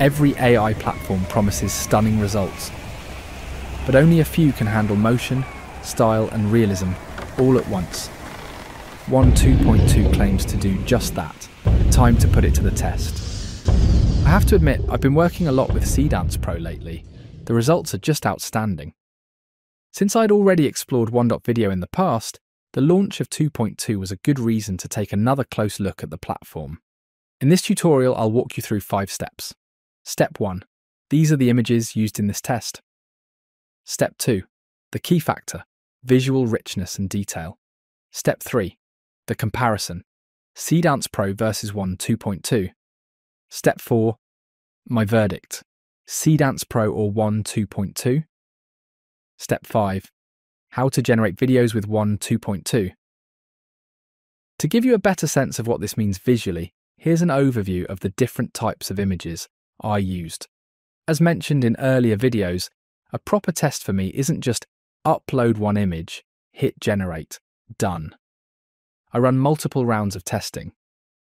Every AI platform promises stunning results, but only a few can handle motion, style, and realism all at once. Wan 2.2 claims to do just that. Time to put it to the test. I have to admit, I've been working a lot with Seedance Pro lately. The results are just outstanding. Since I'd already explored Wan.video in the past, the launch of 2.2 was a good reason to take another close look at the platform. In this tutorial, I'll walk you through five steps. Step 1. These are the images used in this test. Step 2. The key factor, visual richness and detail. Step 3. The comparison, Seedance Pro versus Wan 2.2. Step 4. My verdict, Seedance Pro or Wan 2.2. Step 5. How to generate videos with Wan 2.2. To give you a better sense of what this means visually, here's an overview of the different types of images I used. As mentioned in earlier videos, a proper test for me isn't just upload one image, hit generate, done. I run multiple rounds of testing.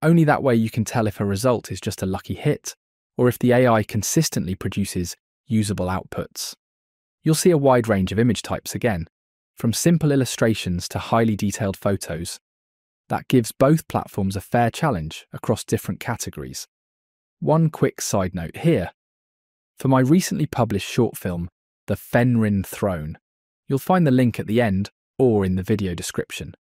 Only that way you can tell if a result is just a lucky hit or if the AI consistently produces usable outputs. You'll see a wide range of image types again, from simple illustrations to highly detailed photos. That gives both platforms a fair challenge across different categories. One quick side note here. For my recently published short film, The Fenrinn Throne, you'll find the link at the end or in the video description.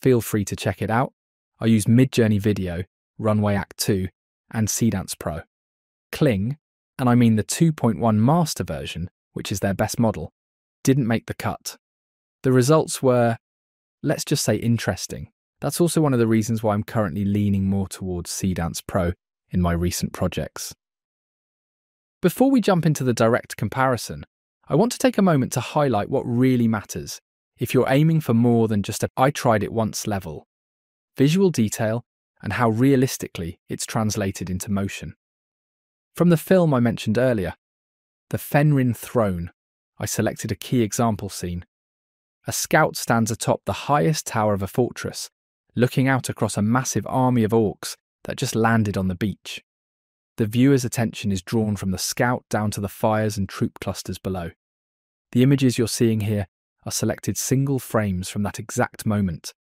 Feel free to check it out. I use Midjourney Video, Runway Act 2, and Seedance Pro. Kling, and I mean the 2.1 master version, which is their best model, didn't make the cut. The results were, let's just say, interesting. That's also one of the reasons why I'm currently leaning more towards Seedance Pro in my recent projects. Before we jump into the direct comparison, I want to take a moment to highlight what really matters if you're aiming for more than just a I tried it once level visual detail and how realistically it's translated into motion. From the film I mentioned earlier, The Fenrinn Throne, I selected a key example scene. A scout stands atop the highest tower of a fortress, looking out across a massive army of orcs that just landed on the beach. The viewer's attention is drawn from the scout down to the fires and troop clusters below. The images you're seeing here are selected single frames from that exact moment.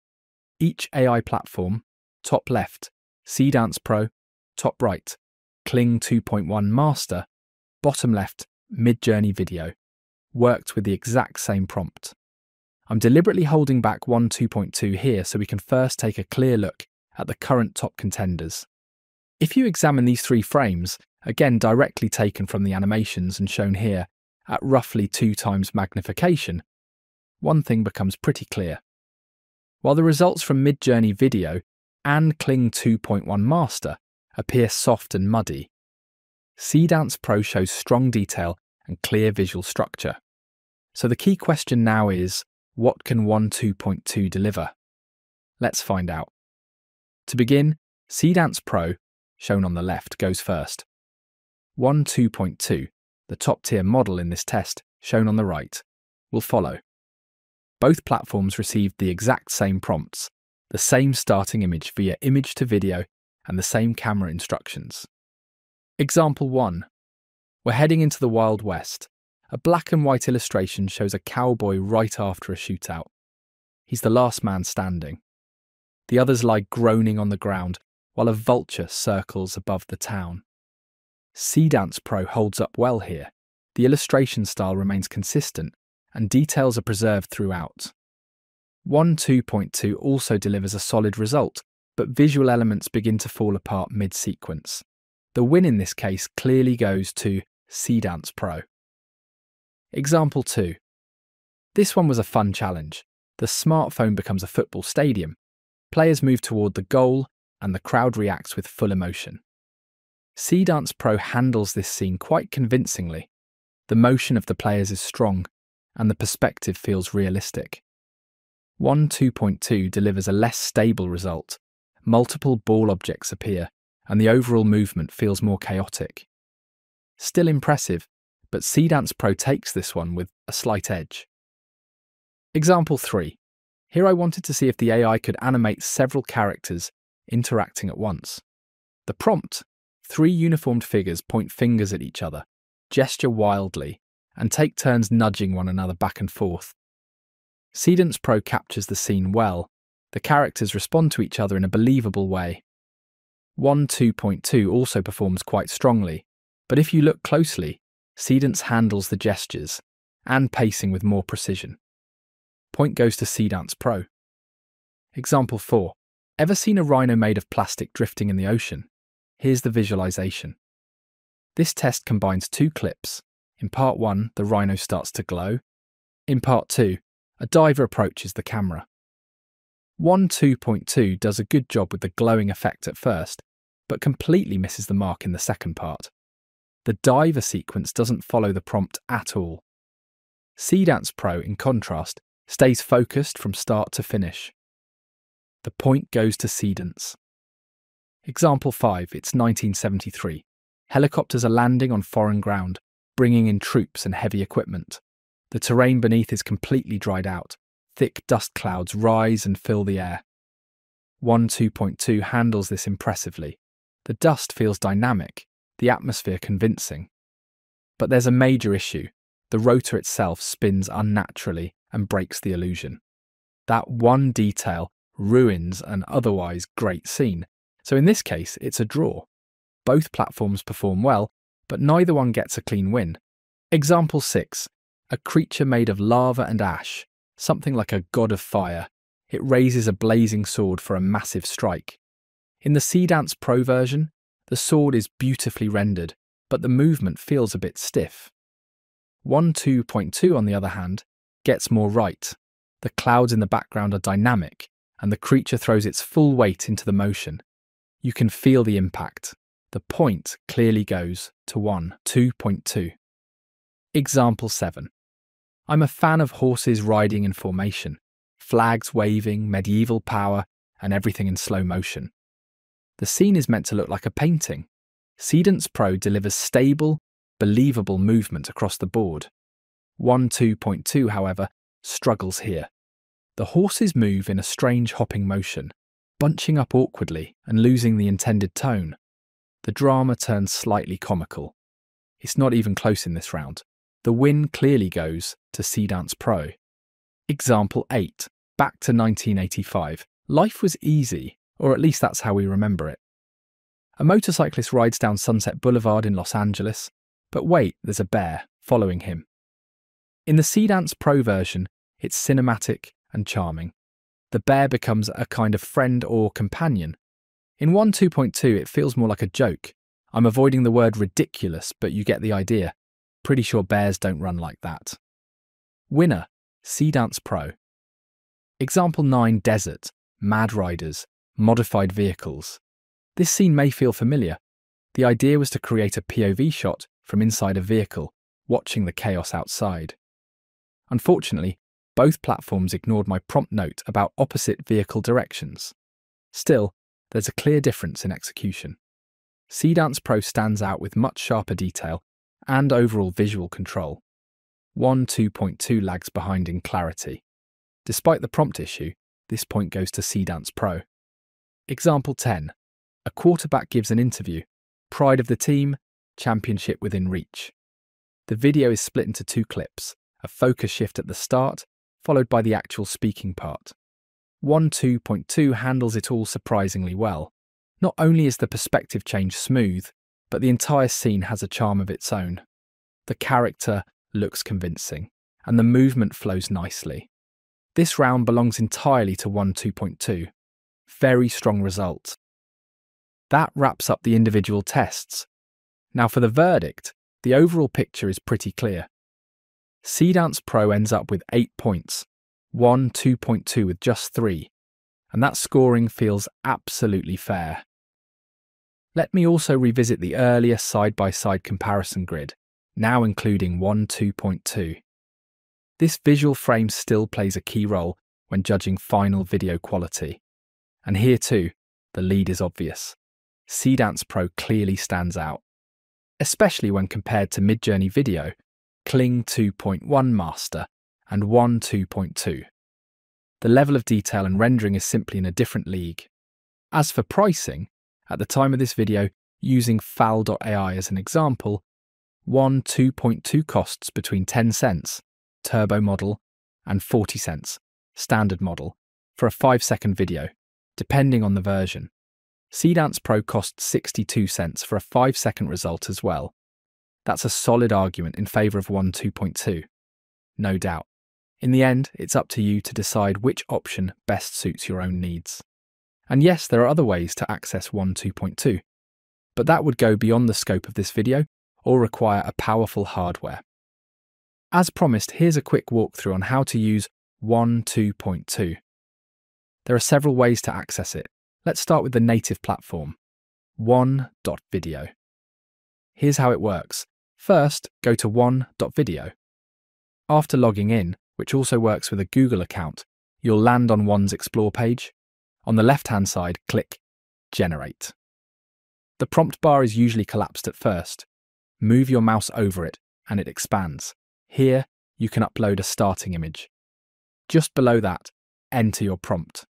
Each AI platform, top left, Seedance Pro, top right, Kling 2.1 Master, bottom left, Midjourney Video, worked with the exact same prompt. I'm deliberately holding back Wan 2.2 here so we can first take a clear look at the current top contenders. If you examine these three frames, again directly taken from the animations and shown here at roughly two times magnification, one thing becomes pretty clear. While the results from Midjourney Video and Kling 2.1 Master appear soft and muddy, Seedance Pro shows strong detail and clear visual structure. So the key question now is, what can Wan 2.2 deliver? Let's find out. To begin, Seedance Pro, shown on the left, goes first. Wan 2.2, the top tier model in this test, shown on the right, will follow. Both platforms received the exact same prompts, the same starting image via image to video, and the same camera instructions. Example 1. We're heading into the Wild West. A black and white illustration shows a cowboy right after a shootout. He's the last man standing. The others lie groaning on the ground while a vulture circles above the town. Seedance Pro holds up well here. The illustration style remains consistent and details are preserved throughout. Wan 2.2 also delivers a solid result, but visual elements begin to fall apart mid sequence. The win in this case clearly goes to Seedance Pro. Example 2. This one was a fun challenge. The smartphone becomes a football stadium. Players move toward the goal, and the crowd reacts with full emotion. Seedance Pro handles this scene quite convincingly. The motion of the players is strong, and the perspective feels realistic. Wan 2.2 delivers a less stable result. Multiple ball objects appear, and the overall movement feels more chaotic. Still impressive, but Seedance Pro takes this one with a slight edge. Example 3. Here I wanted to see if the AI could animate several characters interacting at once. The prompt, Three uniformed figures point fingers at each other, gesture wildly, and take turns nudging one another back and forth. Seedance Pro captures the scene well. The characters respond to each other in a believable way. Wan 2.2 also performs quite strongly, but if you look closely, Seedance handles the gestures and pacing with more precision. Point goes to Seedance Pro. Example 4. Ever seen a rhino made of plastic drifting in the ocean? Here's the visualization. This test combines two clips. In part 1, the rhino starts to glow. In part 2, a diver approaches the camera. Wan 2.2 does a good job with the glowing effect at first, but completely misses the mark in the second part. The diver sequence doesn't follow the prompt at all. Seedance Pro, in contrast, stays focused from start to finish. The point goes to Seedance. Example 5, it's 1973. Helicopters are landing on foreign ground, bringing in troops and heavy equipment. The terrain beneath is completely dried out. Thick dust clouds rise and fill the air. Wan 2.2 handles this impressively. The dust feels dynamic, the atmosphere convincing. But there's a major issue. The rotor itself spins unnaturally and breaks the illusion. That one detail ruins an otherwise great scene, so in this case, it's a draw. Both platforms perform well, but neither one gets a clean win. Example 6 a creature made of lava and ash, something like a god of fire. It raises a blazing sword for a massive strike. In the Seedance Pro version, the sword is beautifully rendered, but the movement feels a bit stiff. Wan 2.2, on the other hand, gets more right. The clouds in the background are dynamic, and the creature throws its full weight into the motion. You can feel the impact. The point clearly goes to Wan, 2.2. Example 7. I'm a fan of horses riding in formation, flags waving, medieval power, and everything in slow motion. The scene is meant to look like a painting. Seedance Pro delivers stable, believable movement across the board. Wan 2.2, however, struggles here. The horses move in a strange hopping motion, bunching up awkwardly and losing the intended tone. The drama turns slightly comical. It's not even close in this round. The win clearly goes to Seedance Pro. Example 8. Back to 1985. Life was easy, or at least that's how we remember it. A motorcyclist rides down Sunset Boulevard in Los Angeles, but wait, there's a bear following him. In the Seedance Pro version, it's cinematic and charming. The bear becomes a kind of friend or companion. In Wan 2.2, it feels more like a joke. I'm avoiding the word ridiculous, but you get the idea. Pretty sure bears don't run like that. Winner, Seedance Pro. Example 9 Desert, Mad Riders, Modified Vehicles. This scene may feel familiar. The idea was to create a POV shot from inside a vehicle, watching the chaos outside. Unfortunately, both platforms ignored my prompt note about opposite vehicle directions. Still, there's a clear difference in execution. Seedance Pro stands out with much sharper detail and overall visual control. Wan 2.2 lags behind in clarity. Despite the prompt issue, this point goes to Seedance Pro. Example 10. A quarterback gives an interview. Pride of the team, championship within reach. The video is split into two clips, a focus shift at the start, followed by the actual speaking part. Wan 2.2 handles it all surprisingly well. Not only is the perspective change smooth, but the entire scene has a charm of its own. The character looks convincing, and the movement flows nicely. This round belongs entirely to Wan 2.2. Very strong result. That wraps up the individual tests. Now for the verdict, the overall picture is pretty clear. Seedance Pro ends up with 8 points, Wan 2.2 with just 3, and that scoring feels absolutely fair. Let me also revisit the earlier side by side comparison grid, now including Wan 2.2. This visual frame still plays a key role when judging final video quality. And here too, the lead is obvious. Seedance Pro clearly stands out, especially when compared to Midjourney Video, Kling 2.1 Master, and Wan 2.2. The level of detail and rendering is simply in a different league. As for pricing, at the time of this video, using FAL.ai as an example, Wan 2.2 costs between 10 cents, turbo model, and 40 cents, standard model, for a 5 second video, depending on the version. Seedance Pro costs 62 cents for a 5 second result as well. That's a solid argument in favour of Wan 2.2. No doubt. In the end, it's up to you to decide which option best suits your own needs. And yes, there are other ways to access Wan 2.2, but that would go beyond the scope of this video or require a powerful hardware. As promised, here's a quick walkthrough on how to use Wan 2.2. There are several ways to access it. Let's start with the native platform, wan.video. Here's how it works. First, go to wan.video. After logging in, which also works with a Google account, you'll land on Wan's Explore page. On the left hand side, click Generate. The prompt bar is usually collapsed at first. Move your mouse over it and it expands. Here, you can upload a starting image. Just below that, enter your prompt.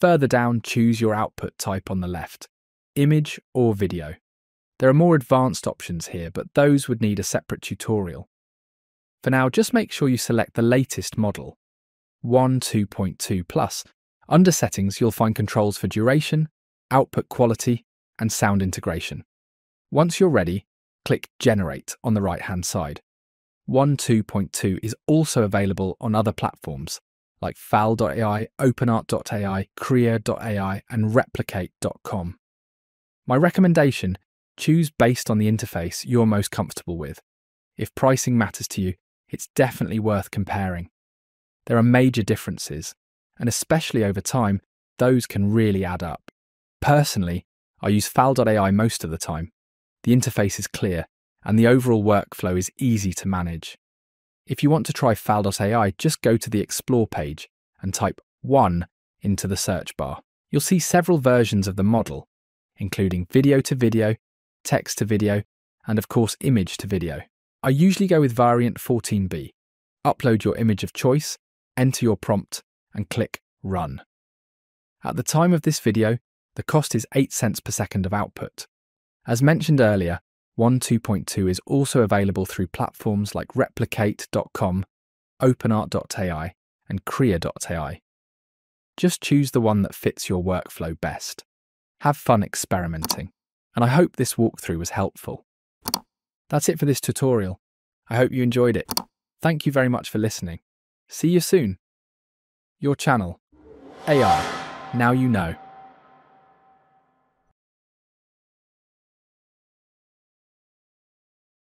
Further down, choose your output type on the left image or video. There are more advanced options here, but those would need a separate tutorial. For now, just make sure you select the latest model, Wan 2.2 Plus. Under settings, you'll find controls for duration, output quality, and sound integration. Once you're ready, click Generate on the right hand side. Wan 2.2 is also available on other platforms like FAL.ai, OpenArt.ai, Krea.ai, and Replicate.com. My recommendation choose based on the interface you're most comfortable with. If pricing matters to you, it's definitely worth comparing. There are major differences, and especially over time, those can really add up. Personally, I use FAL.ai most of the time. The interface is clear, and the overall workflow is easy to manage. If you want to try FAL.ai, just go to the Explore page and type Wan into the search bar. You'll see several versions of the model, including video to video, text to video, and of course image to video. I usually go with variant 14b. Upload your image of choice, enter your prompt, and click Run. At the time of this video, the cost is 8 cents per second of output. As mentioned earlier, Wan 2.2 is also available through platforms like replicate.com, openart.ai, and Krea.ai. Just choose the one that fits your workflow best. Have fun experimenting, and I hope this walkthrough was helpful. That's it for this tutorial. I hope you enjoyed it. Thank you very much for listening. See you soon. Your channel, AI, now you know.